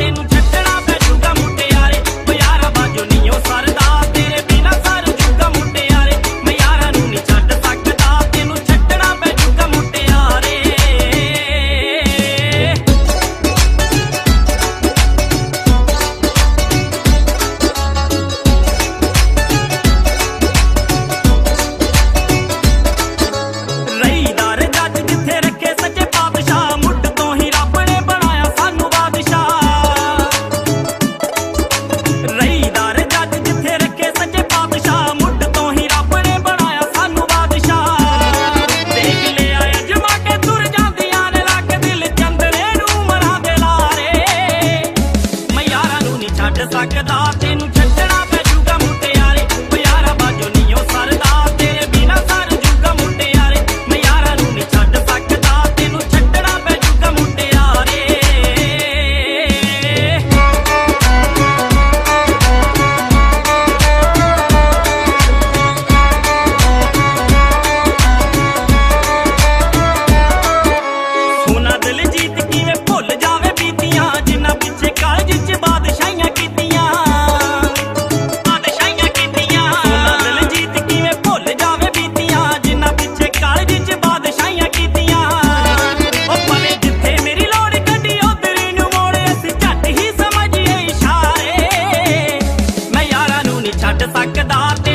batendo ਸਕਦਾ ਤੈਨੂੰ ਛੱਡ ਸਕਦਾ